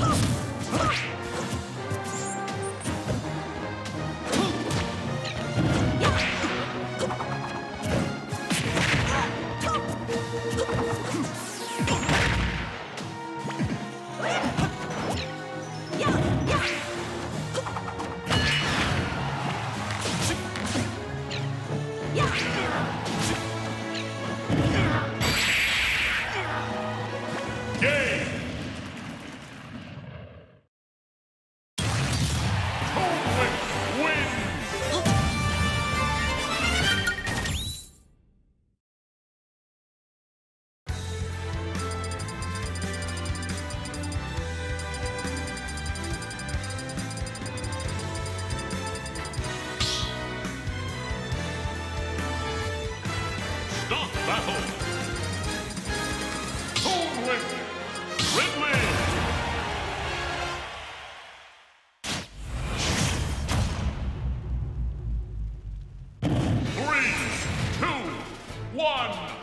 Oh! One.